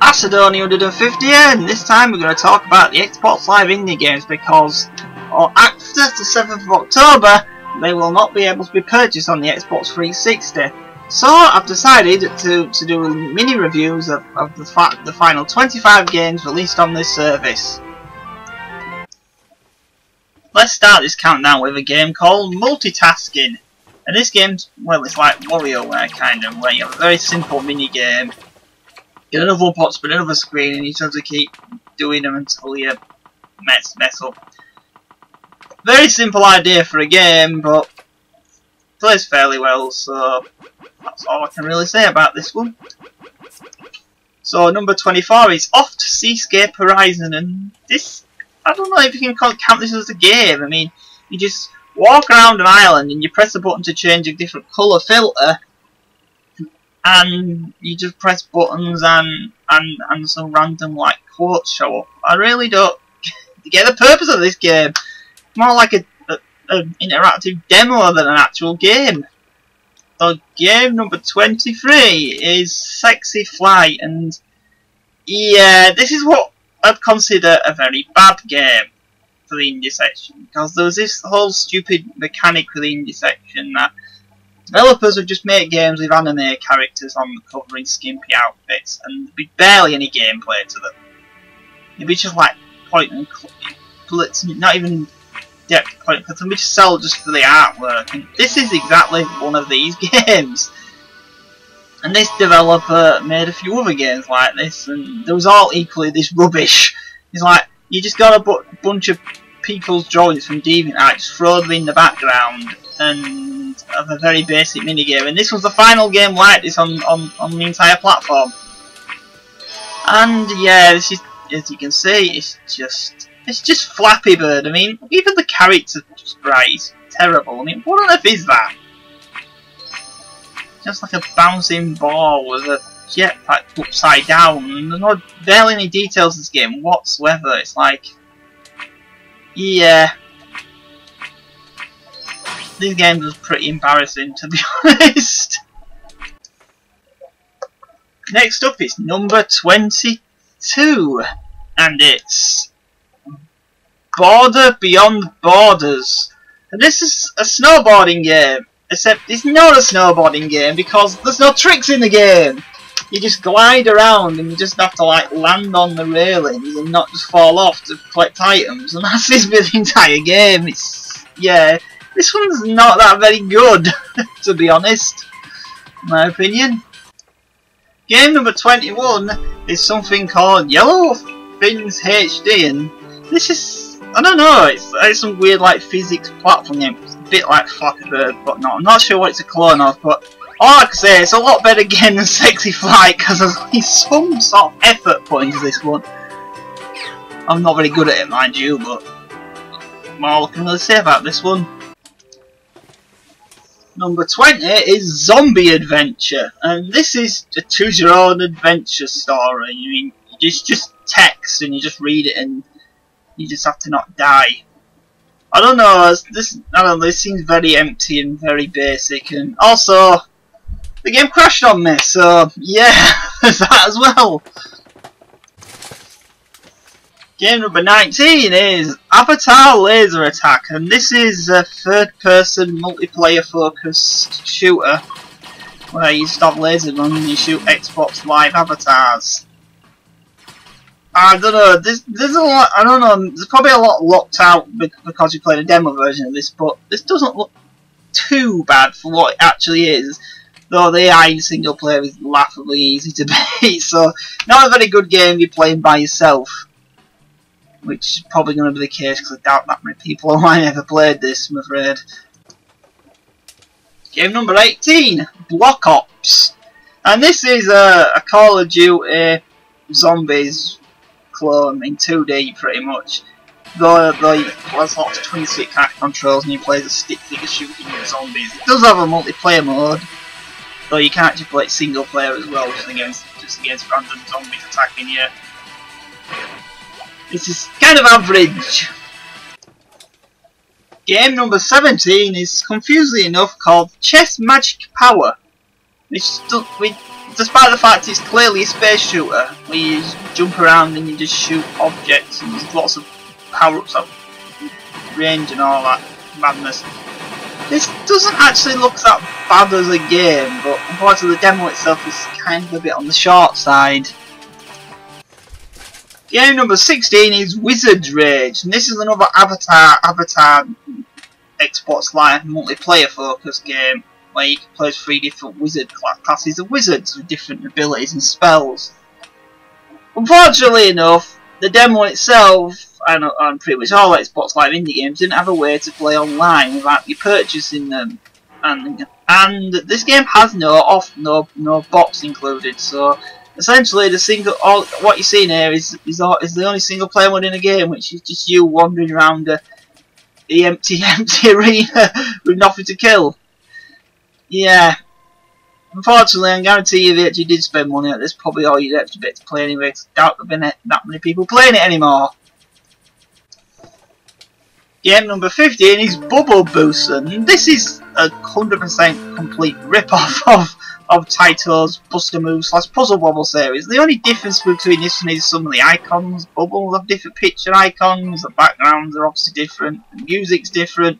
Acidonia 150 and this time we're going to talk about the Xbox Live Indie games because or after the 7th of October they will not be able to be purchased on the Xbox 360. So I've decided to, to do mini reviews of, of the, the final 25 games released on this service. Let's start this countdown with a game called Multitasking. And this game's, well, it's like WarioWare kind of, where you have a very simple mini game. Get another pot, spin another screen, and you just have to keep doing them until you uh, mess, mess up. Very simple idea for a game, but plays fairly well, so that's all I can really say about this one. So number 24 is Off to Seascape Horizon, and this, I don't know if you can count this as a game. I mean, you just walk around an island and you press a button to change a different colour filter, and you just press buttons and and and some random like quotes show up. I really don't get the purpose of this game. More like a, a, a interactive demo than an actual game. So game number 23 is Sexy Flight and yeah, this is what I'd consider a very bad game for the indie section because there was this whole stupid mechanic for the indie section that developers would just make games with anime characters on the cover in skimpy outfits and there'd be barely any gameplay to them. It'd be just like point and click, not even yeah, quite because we just sell just for the artwork. And this is exactly one of these games. And this developer made a few other games like this, and there was all equally this rubbish. It's like you just got a bunch of people's drawings from DeviantArt, just throw them in the background, and have a very basic minigame. And this was the final game like this on, on, on the entire platform. And yeah, this is, as you can see, it's just it's just Flappy Bird. I mean, even the character sprite is terrible. I mean, what on earth is that? Just like a bouncing ball with a jetpack upside down. There's not barely any details in this game whatsoever. It's like, yeah. This game was pretty embarrassing, to be honest. Next up is number 22. And it's Border Beyond Borders. And this is a snowboarding game, except it's not a snowboarding game because there's no tricks in the game. You just glide around and you just have to like land on the railings and not just fall off to collect items. And that's this the entire game. It's yeah, this one's not that very good, to be honest, in my opinion. Game number 21 is something called Yellow Fins HD, and this is I don't know, it's, it's some weird like physics platform game. It's a bit like Flappy Bird, but no, I'm not sure what it's a clone of, but all I can say it's a lot better game than Sexy Flight because there's some sort of effort put into this one. I'm not very good at it, mind you, but all I can really say about this one. Number 20 is Zombie Adventure, and this is a choose your own adventure story. I mean, it's just text and you just read it and you just have to not die. I don't know, this I don't know, this seems very empty and very basic and also the game crashed on me, so yeah, that as well. Game number 19 is Avatar Laser Attack and this is a third person multiplayer focused shooter where you stop laser guns and you shoot Xbox Live avatars. I don't know. There's there's a lot. I don't know. There's probably a lot locked out because you played a demo version of this, but this doesn't look too bad for what it actually is. Though the AI single player is laughably easy to beat, so not a very good game you're playing by yourself. Which is probably going to be the case because I doubt that many people online ever played this. I'm afraid. Game number 18, Block Ops, and this is a, a Call of Duty zombies clone in 2D pretty much. Though, though it has lots of twin stick controls and you play as a stick figure shooting the zombies. It does have a multiplayer mode, though you can actually play single player as well, just against just against random zombies attacking you. This is kind of average. Game number 17 is confusingly enough called Chess Magic Power, which, which despite the fact it's clearly a space shooter, you jump around and you just shoot objects and there's lots of power-ups of range and all that madness. This doesn't actually look that bad as a game, but unfortunately the demo itself is kind of a bit on the short side. Game number 16 is Wizard's Rage, and this is another Avatar Avatar Xbox Live multiplayer focused game where you can play three different wizard classes of wizards with different abilities and spells. Unfortunately enough, the demo itself, and, and pretty much all Xbox Live indie games, didn't have a way to play online without you purchasing them. And and this game has no off no no box included, so essentially the single all what you're seeing here is is, all, is the only single player mode in a game, which is just you wandering around the, the empty empty arena with nothing to kill. Yeah. Unfortunately, I guarantee you, if you did spend money on this, probably all you'd have to bit to play anyway. Doubt there've been that many people playing it anymore. Game number 15 is Bubble Booster. This is a 100% complete rip-off of, of Taito's Bust-a-Move slash Puzzle Bobble series. The only difference between this one is some of the icons. Bubbles have different picture icons, the backgrounds are obviously different, the music's different.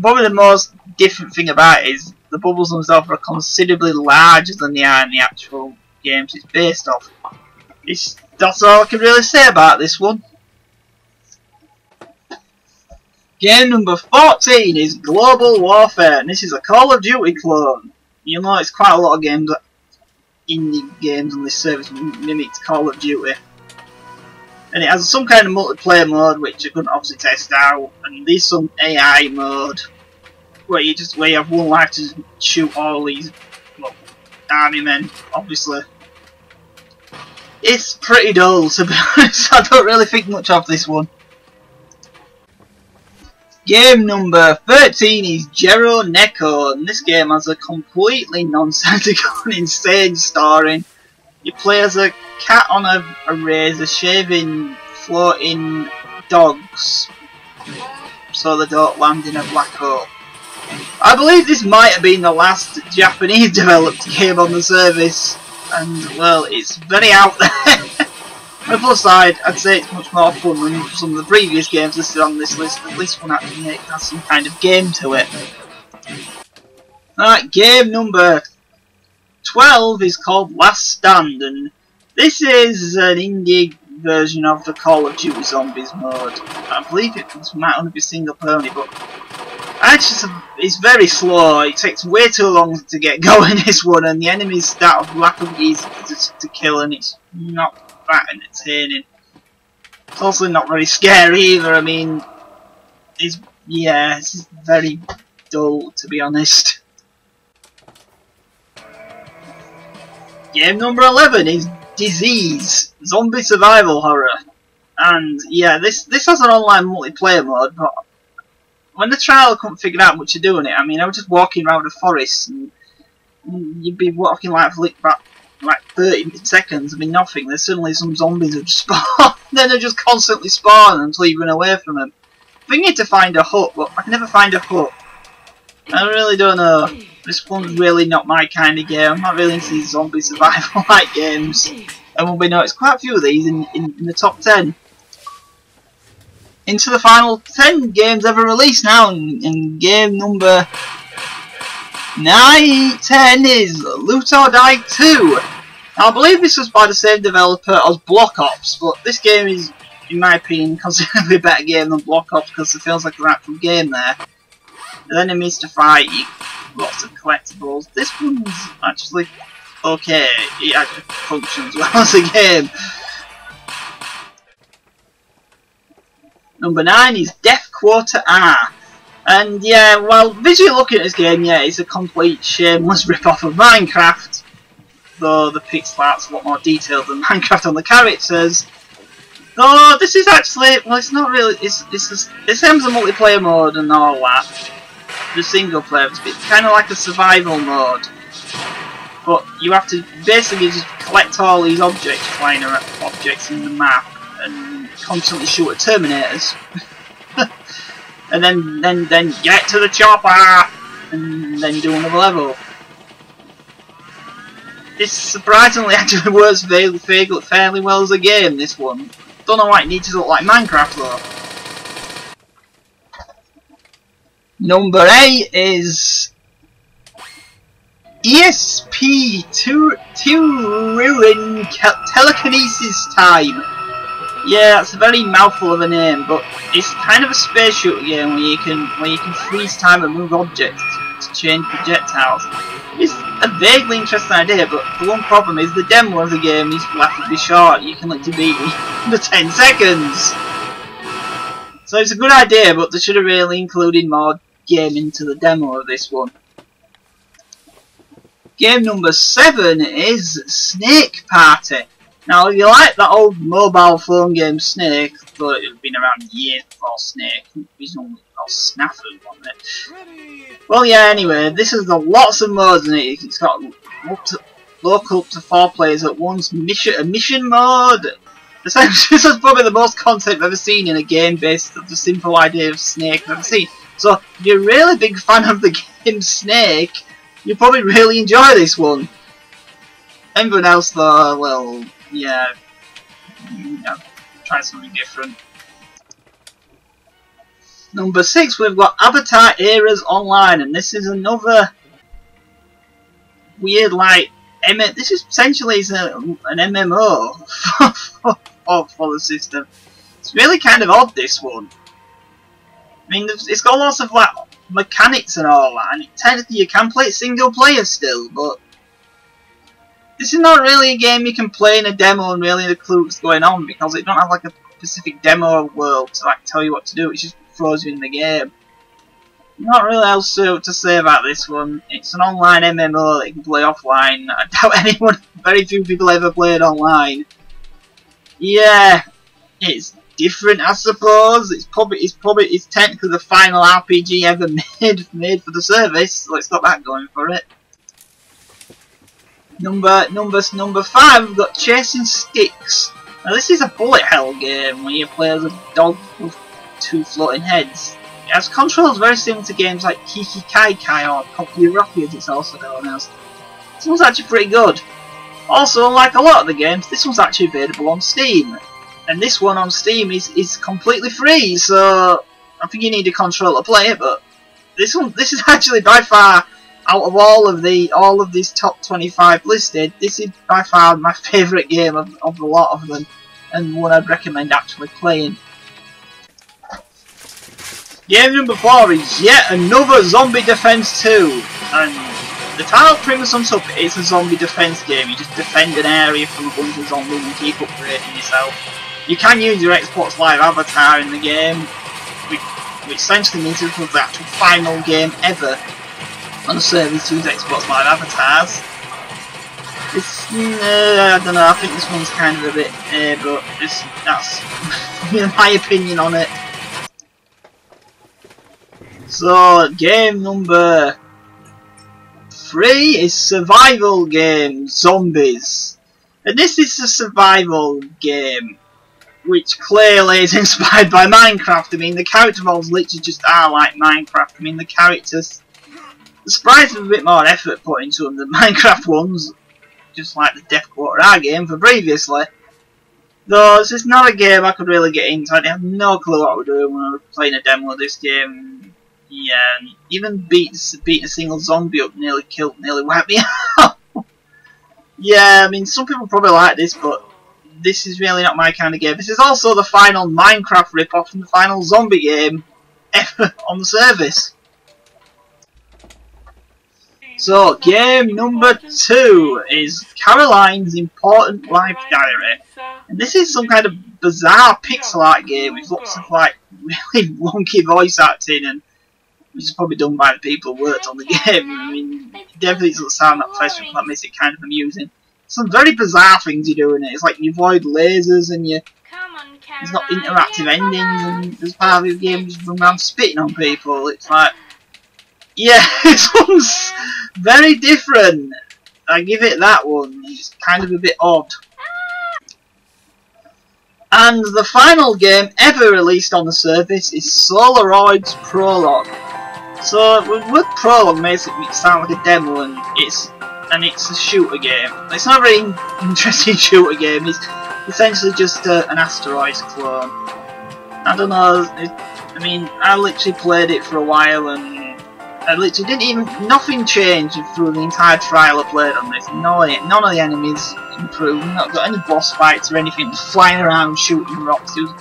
Probably the most different thing about it is the bubbles themselves are considerably larger than they are in the actual games it's based off. It's, that's all I can really say about this one. Game number 14 is Global Warfare, and this is a Call of Duty clone. You know, it's quite a lot of games, indie games on this service mimics Call of Duty. And it has some kind of multiplayer mode, which I couldn't obviously test out, and there's some AI mode, where you just where you have one life to shoot all these well, army men, obviously. It's pretty dull to be honest, I don't really think much of this one. Game number 13 is Geroneko, and this game has a completely nonsensical and insane story. You play as a cat on a, a razor shaving floating dogs so they don't land in a black hole. I believe this might have been the last Japanese developed game on the service, and well, it's very out there. On the plus side, I'd say it's much more fun than some of the previous games listed on this list. At least one actually has some kind of game to it. Alright, game number 12 is called Last Stand, and this is an indie version of the Call of Duty Zombies mode. I believe it might only be single player, but Actually, it's very slow. It takes way too long to get going this one, and the enemies start off lack of easy to, to kill, and it's not that entertaining. It's also not very scary either. I mean, it's yeah, it's very dull to be honest. Game number 11 is Dizeaze, Zombie Survival Horror. And yeah, this this has an online multiplayer mode, but when the trial couldn't figure out what to do in it, I mean, I was just walking around the forest and, you'd be walking like for about like 30 seconds, I mean nothing, there's suddenly some zombies that just spawn, then they're just constantly spawn until you run away from them. I need to find a hut, but I can never find a hut. I really don't know. This one's really not my kind of game. I'm not really into these zombie survival-like games. And we'll be noticed quite a few of these in, in, in the top 10 into the final 10 games ever released now in, in game number 9, 10 is Loot or Die 2. Now, I believe this was by the same developer as Block Ops, but this game is, in my opinion, considerably better game than Block Ops because it feels like an actual game there. The enemies to fight, you lots of collectibles. This one's actually okay, it actually functions well as a game. Number 9 is Death Quota R. And yeah, well, visually looking at this game, yeah, it's a complete shameless rip-off of Minecraft. Though the pixel art's a lot more detailed than Minecraft on the characters. Though this is actually, well, it's not really, it's, it's, it's, it's a multiplayer mode and all that. The single player, it's kind of like a survival mode. But you have to basically just collect all these objects, flying objects in the map, and constantly shoot at Terminators. and then, then, then get to the chopper! And then do another level. This surprisingly actually works fairly, fairly well as a game, this one. Don't know why it needs to look like Minecraft though. Number 8 is ESP to to ruin telekinesis time. Yeah, it's a very mouthful of a name, but it's kind of a space shooter game where you can where you can freeze time and move objects to change projectiles. It's a vaguely interesting idea, but the one problem is the demo of the game is relatively short. You can to beat under 10 seconds. So it's a good idea, but they should have really included more game into the demo of this one. Game number 7 is Snake Party. Now, if you like that old mobile phone game Snake, but it's been around years before Snake, it's only called Snafu, wasn't it? Well, yeah, anyway, this has got lots of modes in it. It's got up to, local up to four players at once, mission, a mission mode. This is probably the most content I've ever seen in a game based on the simple idea of Snake I've ever seen. So, if you're a really big fan of the game Snake, you probably really enjoy this one. Everyone else though, well, yeah, yeah try something different. Number six, we've got Avatar Eras Online, and this is another weird, like, M this is essentially a, an MMO for, for, for the system. It's really kind of odd, this one. I mean, it's got lots of, like, mechanics and all that, and technically you can play single player still, but this is not really a game you can play in a demo and really the clue what's going on because it don't have like a specific demo world to like tell you what to do. It just throws you in the game. Not really else to, say about this one. It's an online MMO that you can play offline. I doubt anyone, very few people ever played online. Yeah, it's different, I suppose. It's probably it's probably it's technically the final RPG ever made made for the service, so it's got that going for it. Number number number five, we've got Chasing Styx. Now this is a bullet hell game where you play as a dog with two floating heads. It has controls very similar to games like Kiki Kai Kai or Pocky Rocky as it's also known as. This one's actually pretty good. Also, like a lot of the games, this one's actually available on Steam and this one on Steam is is completely free. So I think you need a controller to play it, but this one this is actually by far out of all of the all of these top 25 listed, this is by far my favourite game of, of a lot of them, and one I'd recommend actually playing. Game number 4 is yet another Zombie Defense 2, and the title premise sums up it's a zombie defense game. You just defend an area from a bunch of zombies and keep upgrading yourself. You can use your Xbox Live avatar in the game, which, which essentially means it was the actual final game ever on the service use Xbox Live avatars. It's, uh, I don't know, I think this one's kind of a bit, uh, but it's, that's my opinion on it. So, game number three is survival game, Zombies. And this is a survival game which clearly is inspired by Minecraft. I mean, the character models literally just are like Minecraft. I mean, the characters, the sprites have a bit more effort put into them than Minecraft ones, just like the Death Quota R game for previously. Though this is not a game I could really get into. I have no clue what we're doing when was playing a demo of this game. Yeah, even beat beat a single zombie up nearly killed, nearly wiped me out. yeah, I mean, some people probably like this, but this is really not my kind of game. This is also the final Minecraft rip-off from the final zombie game ever on the service. So, game number two is Caroline's Important Life Diary. And this is some kind of bizarre pixel art game with lots of like really wonky voice acting and which is probably done by the people who worked on the game. I mean, it definitely doesn't sound that professional, that makes it kind of amusing some very bizarre things you do in it. It's like you avoid lasers and you on, there's not interactive endings and there's part of the game just run around spitting on people. It's like yeah, this one's very different. I give it that one. It's kind of a bit odd. And the final game ever released on the service is Solaroid's Prologue. So, with Prologue makes it sound like a demo and it's and it's a shooter game. It's not a very interesting shooter game. It's essentially just uh, an Asteroids clone. I don't know. It, I mean, I literally played it for a while and I literally didn't even nothing changed through the entire trial I played on this. No, none of the enemies improved. Not got any boss fights or anything. Just flying around shooting rocks. It was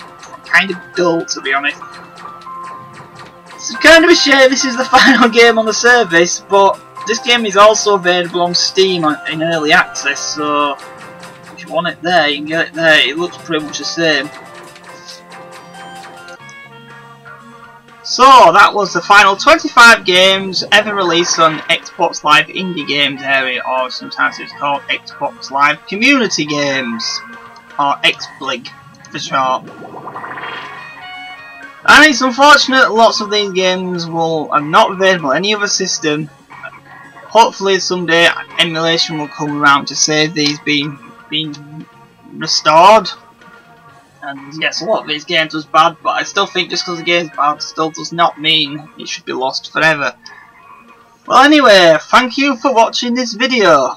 kind of dull, to be honest. It's kind of a shame this is the final game on the service, but this game is also available on Steam in early access, so if you want it there, you can get it there. It looks pretty much the same. So that was the final 25 games ever released on Xbox Live Indie Games area, or sometimes it's called Xbox Live Community Games, or XBLIG for short. And it's unfortunate lots of these games will are not available on any other system. Hopefully someday emulation will come around to save these being being restored and yes, a lot of these games was bad, but I still think just because the game's bad still does not mean it should be lost forever. Well anyway, thank you for watching this video.